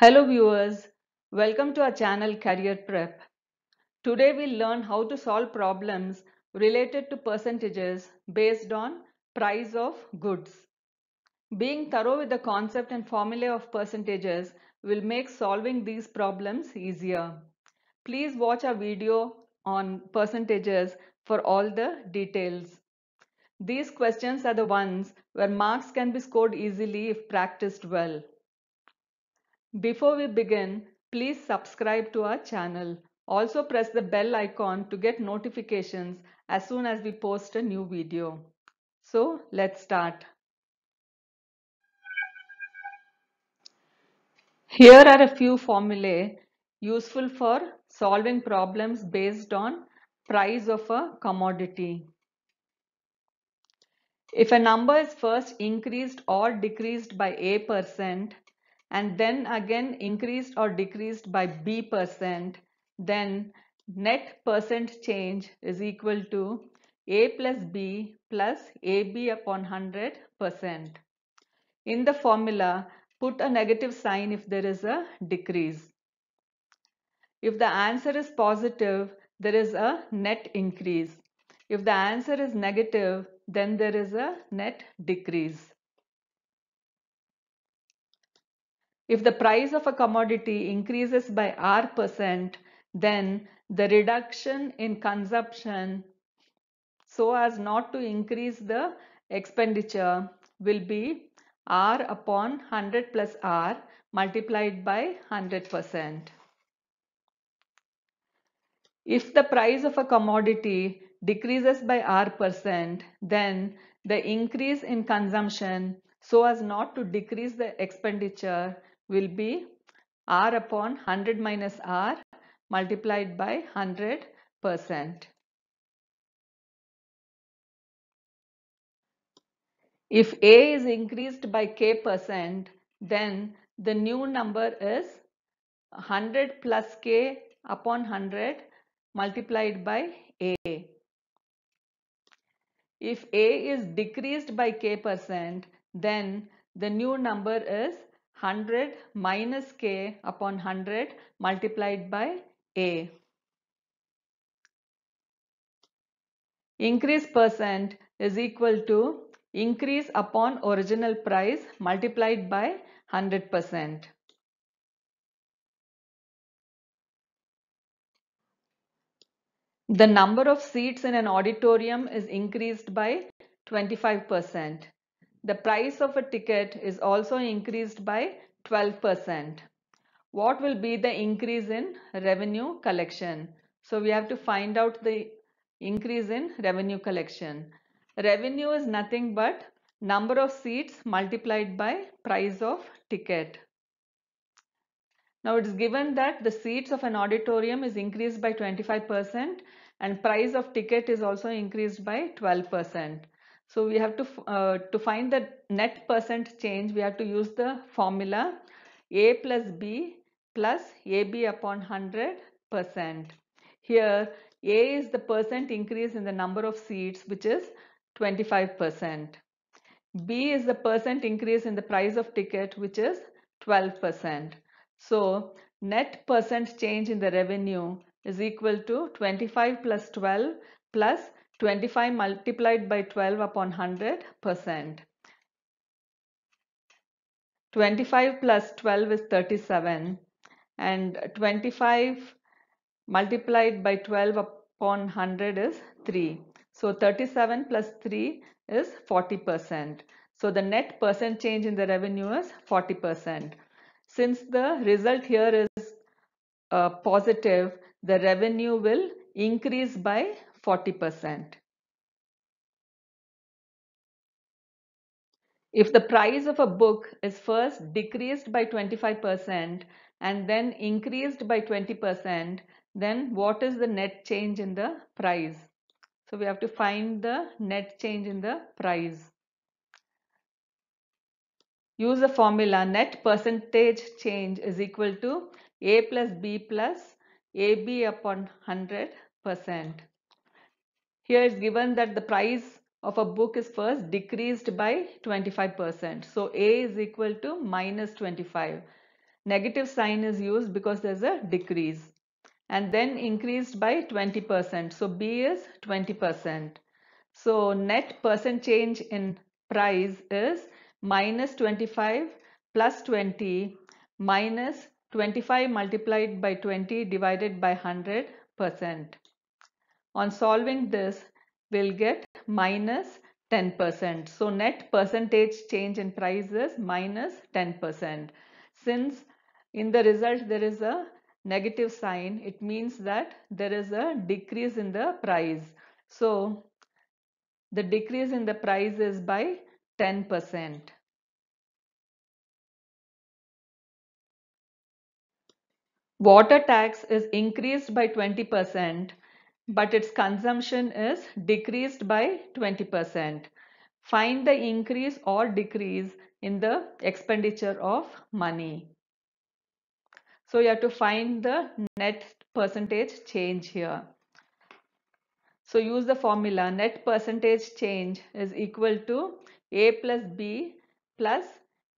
Hello viewers, welcome to our channel Career Prep. Today we'll learn how to solve problems related to percentages based on price of goods. Being thorough with the concept and formula of percentages will make solving these problems easier. Please watch our video on percentages for all the details. These questions are the ones where marks can be scored easily if practiced well. Before we begin, please subscribe to our channel. Also press the bell icon to get notifications as soon as we post a new video. So let's start. Here are a few formulae useful for solving problems based on price of a commodity. If a number is first increased or decreased by a percent and then again increased or decreased by b percent, then net percent change is equal to a plus b plus ab upon 100 percent. In the formula, put a negative sign if there is a decrease. If the answer is positive, there is a net increase. If the answer is negative, then there is a net decrease. If the price of a commodity increases by R percent, then the reduction in consumption so as not to increase the expenditure will be R upon 100 plus R multiplied by 100%. If the price of a commodity decreases by R percent, then the increase in consumption so as not to decrease the expenditure will be R upon 100 minus R multiplied by 100 percent. If A is increased by K percent, then the new number is 100 plus K upon 100 multiplied by A. If A is decreased by K percent, then the new number is 100 minus k upon 100 multiplied by a. Increase percent is equal to increase upon original price multiplied by 100%. The number of seats in an auditorium is increased by 25% the price of a ticket is also increased by 12%. What will be the increase in revenue collection? So we have to find out the increase in revenue collection. Revenue is nothing but number of seats multiplied by price of ticket. Now it is given that the seats of an auditorium is increased by 25% and price of ticket is also increased by 12%. So we have to, uh, to find the net percent change, we have to use the formula A plus B plus AB upon 100 percent. Here A is the percent increase in the number of seats which is 25 percent. B is the percent increase in the price of ticket which is 12 percent. So net percent change in the revenue is equal to 25 plus 12 plus 25 multiplied by 12 upon 100 percent. 25 plus 12 is 37 and 25 multiplied by 12 upon 100 is 3. So 37 plus 3 is 40 percent. So the net percent change in the revenue is 40 percent. Since the result here is uh, positive, the revenue will increase by 40%. If the price of a book is first decreased by 25% and then increased by 20%, then what is the net change in the price? So we have to find the net change in the price. Use the formula net percentage change is equal to A plus B plus AB upon 100%. Here it's given that the price of a book is first decreased by 25%. So A is equal to minus 25. negative sign is used because there's a decrease and then increased by 20%. So B is 20%. So net percent change in price is minus 25 plus 20 minus 25 multiplied by 20 divided by 100 percent. On solving this, we'll get minus 10%. So net percentage change in price is minus 10%. Since in the result there is a negative sign, it means that there is a decrease in the price. So the decrease in the price is by 10%. Water tax is increased by 20%, but its consumption is decreased by 20%. Find the increase or decrease in the expenditure of money. So you have to find the net percentage change here. So use the formula net percentage change is equal to A plus B plus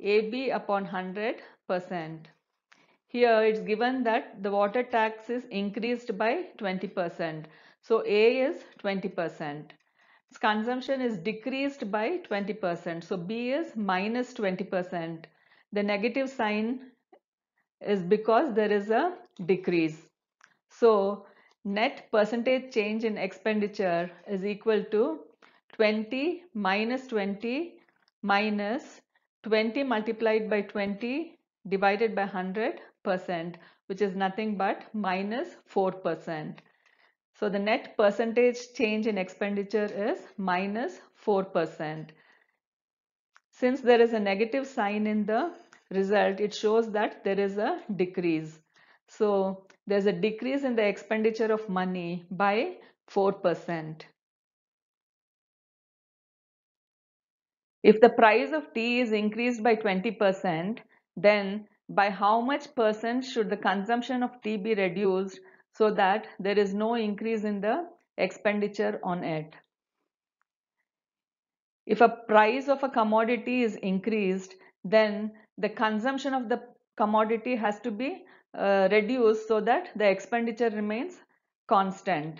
AB upon 100%. Here it's given that the water tax is increased by 20%. So A is 20%. Its consumption is decreased by 20%. So B is minus 20%. The negative sign is because there is a decrease. So net percentage change in expenditure is equal to 20 minus 20 minus 20 multiplied by 20 divided by 100 percent which is nothing but minus 4 percent. So the net percentage change in expenditure is minus 4 percent. Since there is a negative sign in the result, it shows that there is a decrease. So there's a decrease in the expenditure of money by 4%. If the price of tea is increased by 20%, then by how much percent should the consumption of tea be reduced so that there is no increase in the expenditure on it? If a price of a commodity is increased, then the consumption of the commodity has to be uh, reduced so that the expenditure remains constant.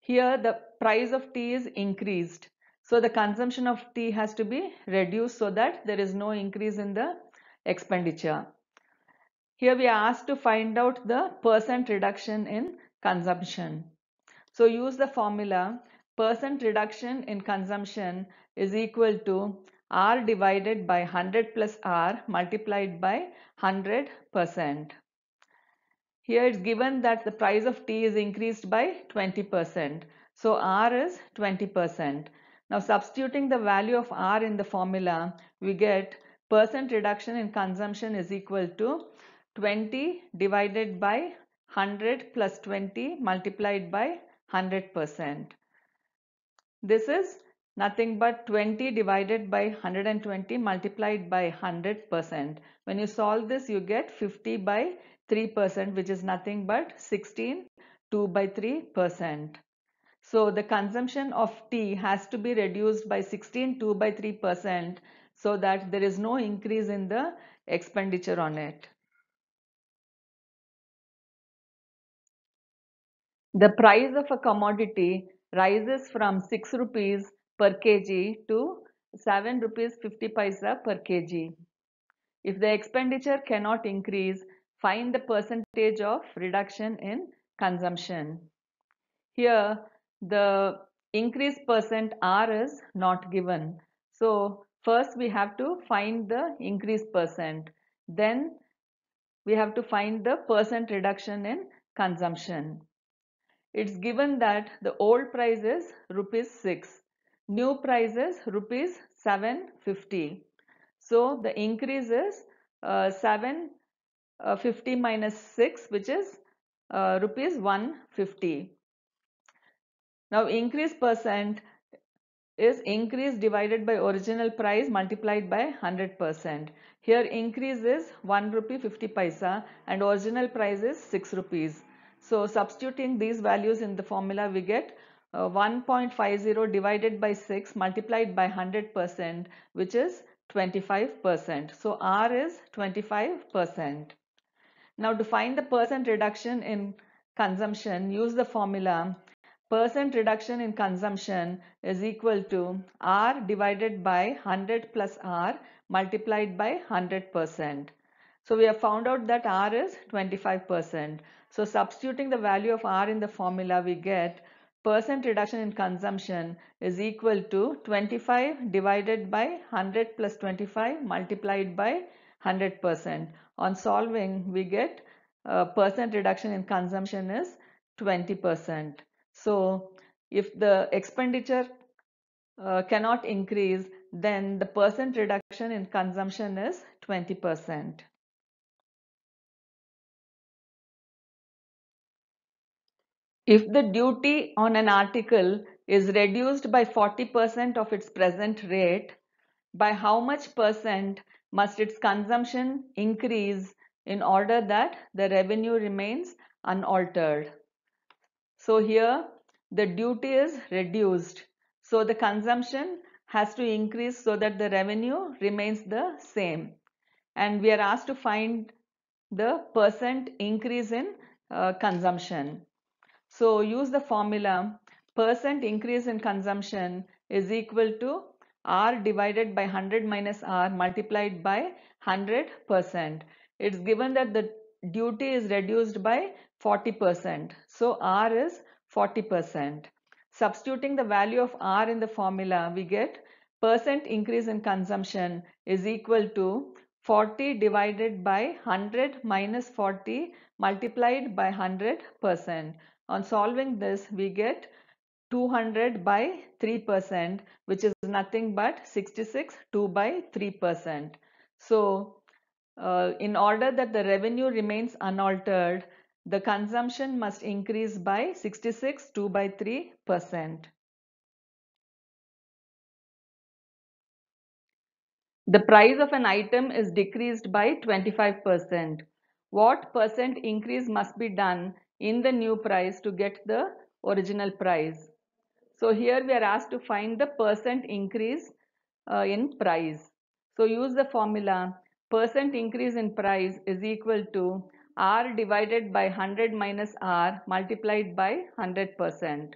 Here the price of tea is increased. So the consumption of tea has to be reduced so that there is no increase in the expenditure. Here we are asked to find out the percent reduction in consumption. So use the formula percent reduction in consumption is equal to R divided by 100 plus R multiplied by 100 percent. Here it's given that the price of tea is increased by 20%. So R is 20%. Now substituting the value of R in the formula, we get percent reduction in consumption is equal to 20 divided by 100 plus 20 multiplied by 100%. This is nothing but 20 divided by 120 multiplied by 100%. When you solve this, you get 50 by 3% which is nothing but 16 2 by 3%. So the consumption of tea has to be reduced by 16 2 by 3% so that there is no increase in the expenditure on it. The price of a commodity rises from 6 rupees per kg to 7 rupees 50 paisa per kg. If the expenditure cannot increase, find the percentage of reduction in consumption. Here the increase percent R is not given. So first we have to find the increase percent. Then we have to find the percent reduction in consumption. It's given that the old price is rupees 6 New price is rupees 750. So the increase is uh, 750 uh, minus 6 which is uh, rupees 150. Now increase percent is increase divided by original price multiplied by 100%. Here increase is 1 rupee 50 paisa and original price is 6 rupees. So substituting these values in the formula we get uh, 1.50 divided by 6 multiplied by 100% which is 25%. So R is 25%. Now to find the percent reduction in consumption, use the formula percent reduction in consumption is equal to R divided by 100 plus R multiplied by 100%. So we have found out that R is 25%. So substituting the value of R in the formula, we get percent reduction in consumption is equal to 25 divided by 100 plus 25 multiplied by 100%. On solving, we get uh, percent reduction in consumption is 20%. So if the expenditure uh, cannot increase, then the percent reduction in consumption is 20%. If the duty on an article is reduced by 40% of its present rate, by how much percent must its consumption increase in order that the revenue remains unaltered? So here the duty is reduced. So the consumption has to increase so that the revenue remains the same. And we are asked to find the percent increase in uh, consumption. So use the formula percent increase in consumption is equal to R divided by 100 minus R multiplied by 100%. It's given that the duty is reduced by 40%. So R is 40%. Substituting the value of R in the formula, we get percent increase in consumption is equal to 40 divided by 100 minus 40 multiplied by 100%. On solving this, we get 200 by 3%, which is nothing but 66 2 by 3%. So, uh, in order that the revenue remains unaltered, the consumption must increase by 66 2 by 3%. The price of an item is decreased by 25%. What percent increase must be done in the new price to get the original price. So here we are asked to find the percent increase uh, in price. So use the formula percent increase in price is equal to R divided by 100 minus R multiplied by 100%.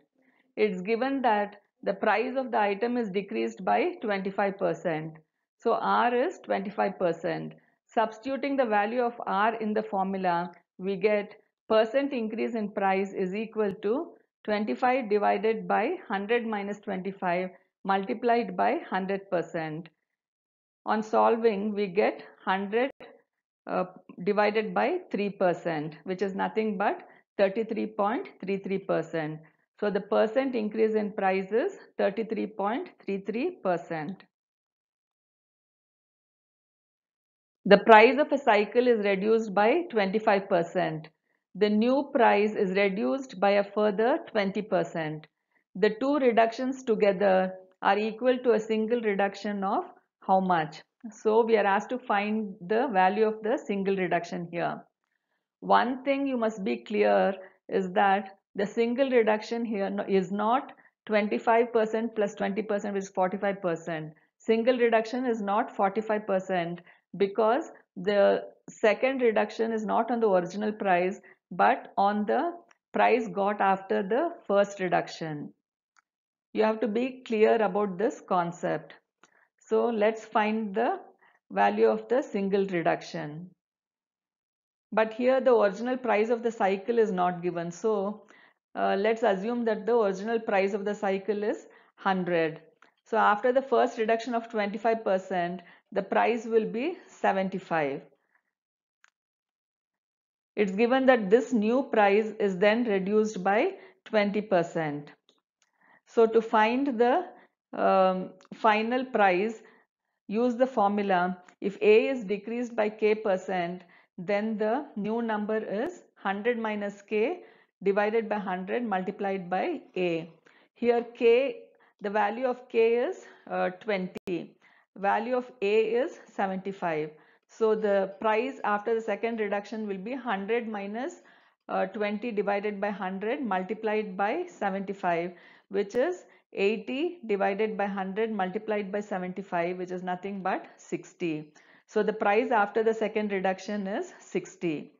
It's given that the price of the item is decreased by 25%. So R is 25%. Substituting the value of R in the formula, we get percent increase in price is equal to 25 divided by 100 minus 25 multiplied by 100%. On solving, we get 100 uh, divided by 3%, which is nothing but 33.33%. So the percent increase in price is 33.33%. The price of a cycle is reduced by 25% the new price is reduced by a further 20%. The two reductions together are equal to a single reduction of how much? So we are asked to find the value of the single reduction here. One thing you must be clear is that the single reduction here is not 25% plus 20% which is 45%. Single reduction is not 45% because the second reduction is not on the original price but on the price got after the first reduction. You have to be clear about this concept. So let's find the value of the single reduction. But here the original price of the cycle is not given. So uh, let's assume that the original price of the cycle is 100. So after the first reduction of 25%, the price will be 75 it's given that this new price is then reduced by 20%. So to find the um, final price, use the formula. If A is decreased by K percent, then the new number is 100 minus K divided by 100 multiplied by A. Here K, the value of K is uh, 20. Value of A is 75. So the price after the second reduction will be 100 minus, uh, 20 divided by 100 multiplied by 75 which is 80 divided by 100 multiplied by 75 which is nothing but 60. So the price after the second reduction is 60.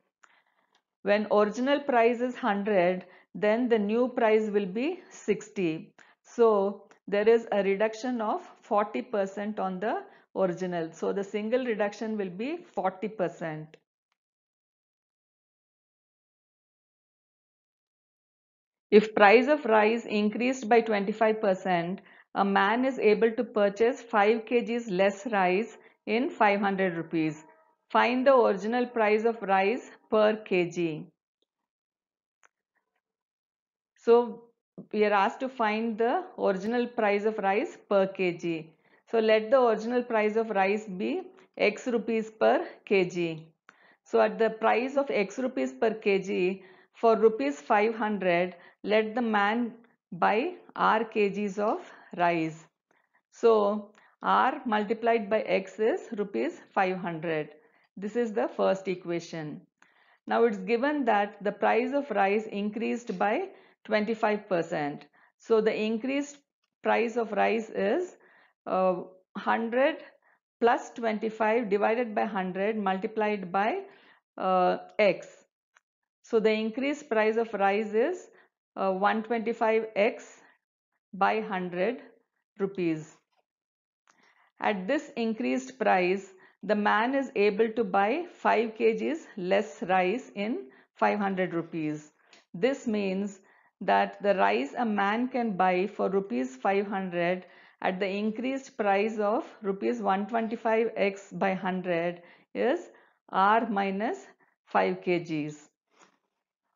When original price is 100, then the new price will be 60. So there is a reduction of 40% on the original. So the single reduction will be 40%. If price of rice increased by 25%, a man is able to purchase 5 kgs less rice in 500 rupees. Find the original price of rice per kg. So we are asked to find the original price of rice per kg. So let the original price of rice be x rupees per kg. So at the price of x rupees per kg, for rupees 500, let the man buy r kgs of rice. So r multiplied by x is rupees 500. This is the first equation. Now it's given that the price of rice increased by 25%. So the increased price of rice is uh, 100 plus 25 divided by 100 multiplied by uh, x. So the increased price of rice is uh, 125x by 100 rupees. At this increased price, the man is able to buy 5 kgs less rice in 500 rupees. This means that the rice a man can buy for rupees 500 at the increased price of rupees 125x by 100 is r minus 5 kgs.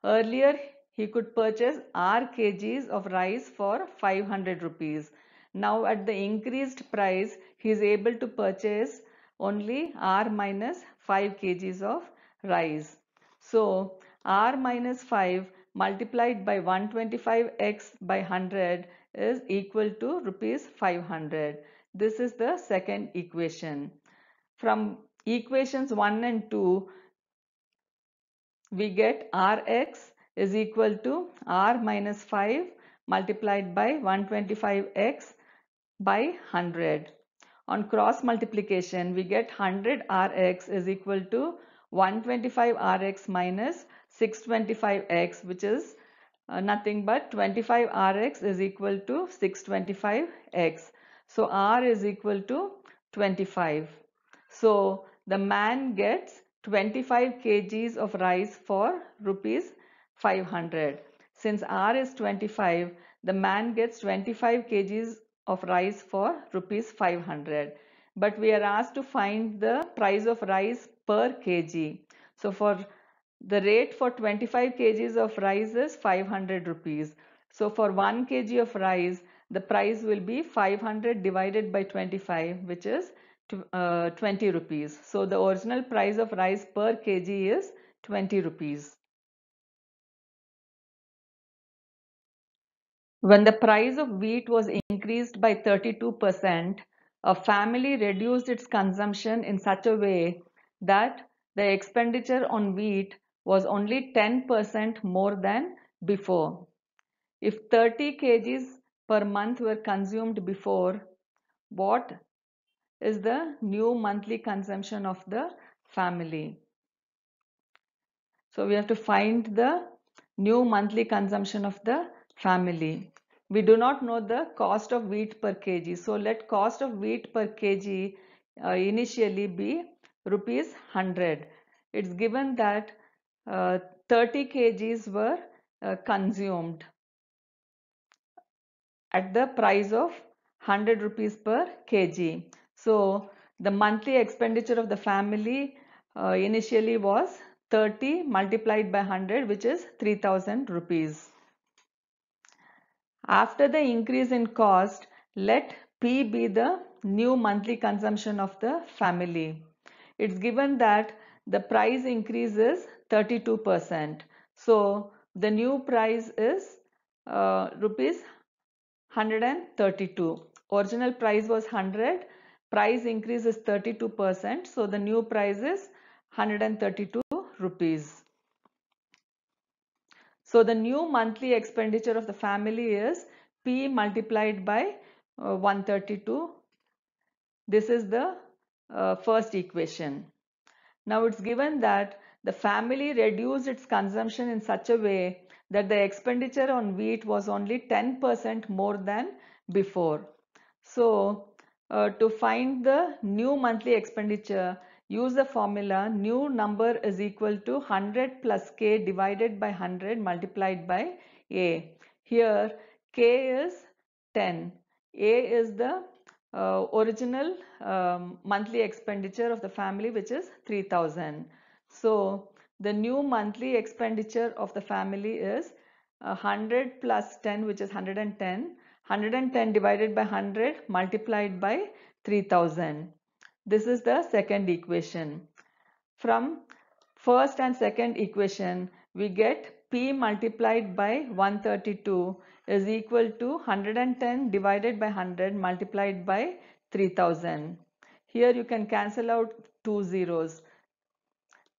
Earlier he could purchase r kgs of rice for 500 rupees. Now at the increased price he is able to purchase only r minus 5 kgs of rice. So r minus 5 multiplied by 125x by 100 is equal to rupees 500. This is the second equation. From equations 1 and 2, we get Rx is equal to R minus 5 multiplied by 125x by 100. On cross multiplication, we get 100 Rx is equal to 125 Rx minus 625x which is uh, nothing but 25 Rx is equal to 625x. So R is equal to 25. So the man gets 25 kgs of rice for rupees 500. Since R is 25, the man gets 25 kgs of rice for rupees 500. But we are asked to find the price of rice per kg. So for the rate for 25 kgs of rice is 500 rupees. So for 1 kg of rice, the price will be 500 divided by 25 which is uh, 20 rupees. So the original price of rice per kg is 20 rupees. When the price of wheat was increased by 32%, a family reduced its consumption in such a way that the expenditure on wheat was only 10% more than before. If 30 kgs per month were consumed before, what is the new monthly consumption of the family. So we have to find the new monthly consumption of the family. We do not know the cost of wheat per kg. So let cost of wheat per kg uh, initially be rupees 100. It's given that uh, 30 kgs were uh, consumed at the price of 100 rupees per kg. So the monthly expenditure of the family uh, initially was 30 multiplied by 100 which is 3000 rupees. After the increase in cost, let P be the new monthly consumption of the family. It's given that the price increase is 32%. So the new price is uh, rupees 132. Original price was 100 price increase is 32%. So the new price is 132 rupees. So the new monthly expenditure of the family is P multiplied by uh, 132. This is the uh, first equation. Now it's given that the family reduced its consumption in such a way that the expenditure on wheat was only 10% more than before. So, uh, to find the new monthly expenditure, use the formula new number is equal to 100 plus k divided by 100 multiplied by a. Here k is 10, a is the uh, original um, monthly expenditure of the family which is 3000. So the new monthly expenditure of the family is uh, 100 plus 10 which is 110. 110 divided by 100 multiplied by 3000. This is the second equation. From first and second equation we get P multiplied by 132 is equal to 110 divided by 100 multiplied by 3000. Here you can cancel out two zeros.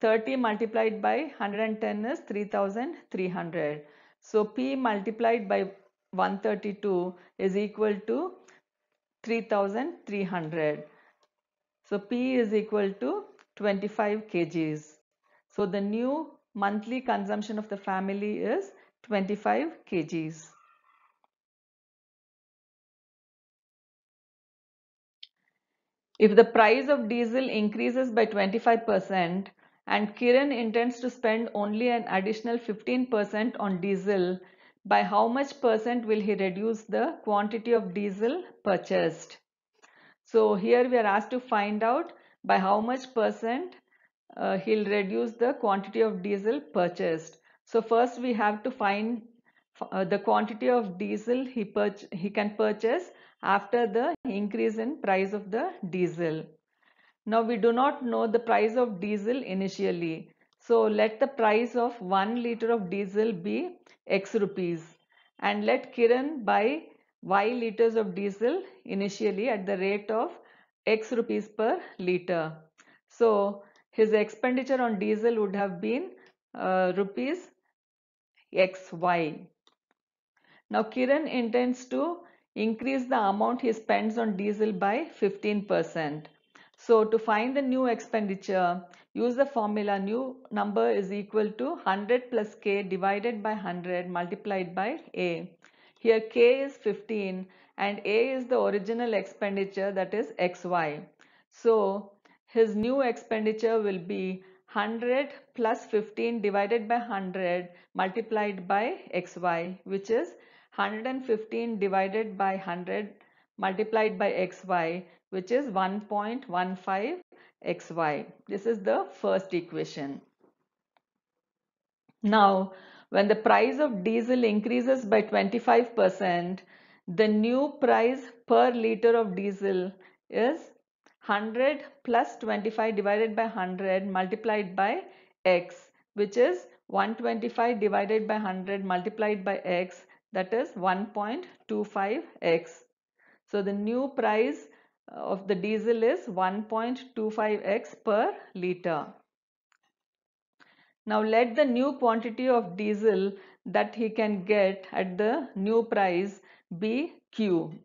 30 multiplied by 110 is 3300. So P multiplied by 132 is equal to 3300. So P is equal to 25 kgs. So the new monthly consumption of the family is 25 kgs. If the price of diesel increases by 25% and Kiran intends to spend only an additional 15% on diesel, by how much percent will he reduce the quantity of diesel purchased? So here we are asked to find out by how much percent uh, he'll reduce the quantity of diesel purchased. So first we have to find uh, the quantity of diesel he, he can purchase after the increase in price of the diesel. Now we do not know the price of diesel initially. So let the price of 1 liter of diesel be x rupees and let Kiran buy y liters of diesel initially at the rate of x rupees per liter. So his expenditure on diesel would have been uh, rupees xy. Now Kiran intends to increase the amount he spends on diesel by 15%. So to find the new expenditure, use the formula new number is equal to 100 plus k divided by 100 multiplied by a. Here k is 15 and a is the original expenditure that is xy. So his new expenditure will be 100 plus 15 divided by 100 multiplied by xy which is 115 divided by 100 multiplied by xy which is 1.15 xy. This is the first equation. Now, when the price of diesel increases by 25%, the new price per liter of diesel is 100 plus 25 divided by 100 multiplied by x which is 125 divided by 100 multiplied by x that is 1.25x. So the new price Uh, of the diesel is 1.25x per liter. Now let the new quantity of diesel that he can get at the new price be Q.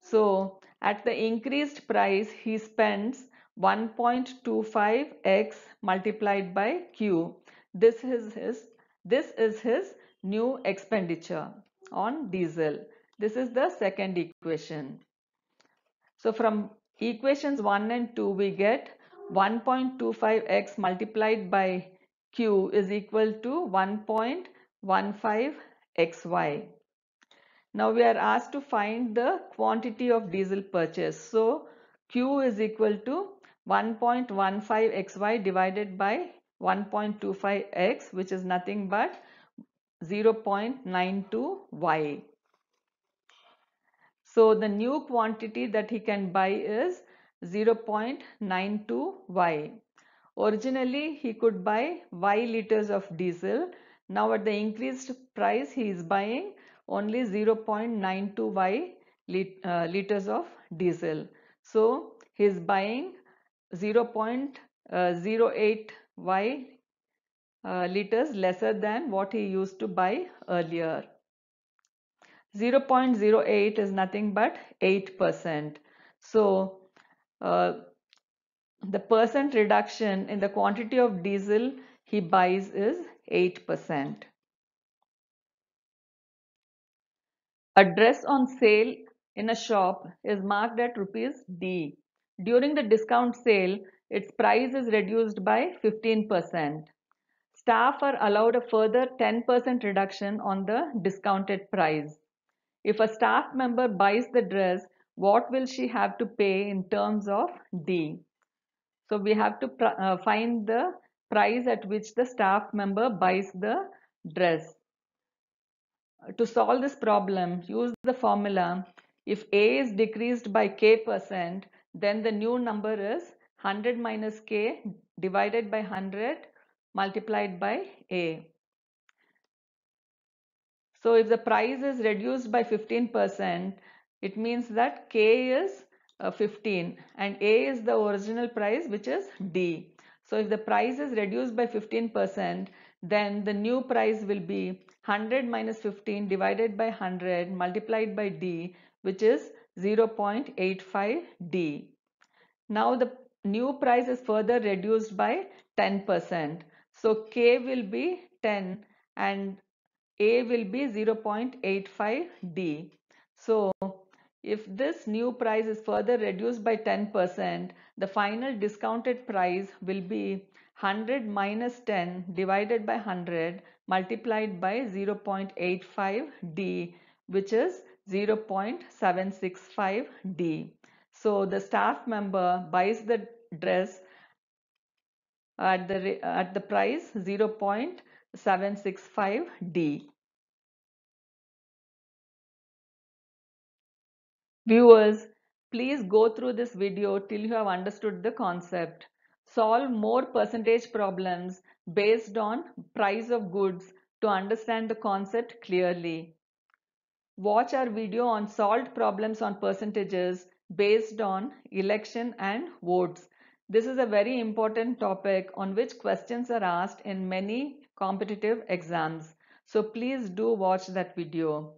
So at the increased price he spends 1.25x multiplied by Q. This is his this is his new expenditure on diesel. This is the second equation. So from equations 1 and 2 we get 1.25x multiplied by q is equal to 1.15xy. Now we are asked to find the quantity of diesel purchase. So q is equal to 1.15xy divided by 1.25x which is nothing but 0.92y. So the new quantity that he can buy is 0.92y. Originally he could buy y liters of diesel. Now at the increased price he is buying only 0.92y lit, uh, liters of diesel. So he is buying 0.08y uh, liters lesser than what he used to buy earlier. 0.08 is nothing but 8%. So uh, the percent reduction in the quantity of diesel he buys is 8%. A dress on sale in a shop is marked at rupees D. During the discount sale, its price is reduced by 15%. Staff are allowed a further 10% reduction on the discounted price. If a staff member buys the dress, what will she have to pay in terms of D? So we have to uh, find the price at which the staff member buys the dress to solve this problem, use the formula. If A is decreased by K percent, then the new number is 100 minus K divided by 100 multiplied by A. So if the price is reduced by 15%, it means that K is uh, 15 and A is the original price which is D. So if the price is reduced by 15%, then the new price will be 100 minus 15 divided by 100 multiplied by D which is 0.85 D. Now the new price is further reduced by 10%. So K will be 10 and A will be 0.85 D. So if this new price is further reduced by 10%, the final discounted price will be 100 minus 10 divided by 100 multiplied by 0.85 D which is 0.765 D. So the staff member buys the dress at the, at the price 0.765 D. Viewers, please go through this video till you have understood the concept. Solve more percentage problems based on price of goods to understand the concept clearly. Watch our video on solved problems on percentages based on election and votes. This is a very important topic on which questions are asked in many competitive exams. So please do watch that video.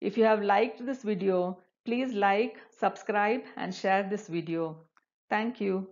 If you have liked this video, Please like, subscribe and share this video. Thank you.